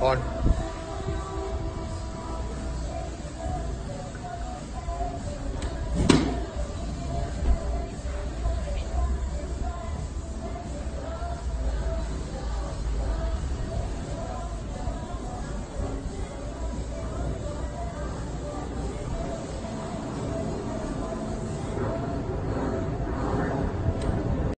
on